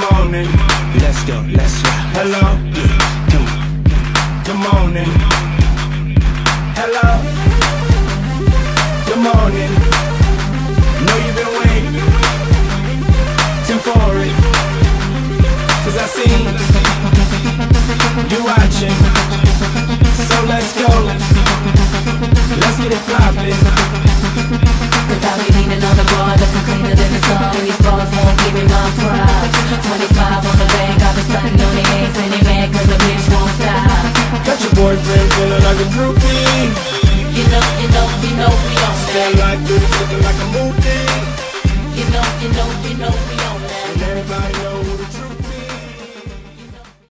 Good morning, let's go, let's go. Hello. Good morning. Hello. Good morning. Know you've been waiting. Tim for it. Cause I see you watching. So let's go. Let's get it poppin'. Bank, I've been stunting on the hands, and they mad cause the bitch won't stop. Got your boyfriend feeling like a groupie. You know, you know, you know we on that. like this, looking like a movie. You know, you know, you know we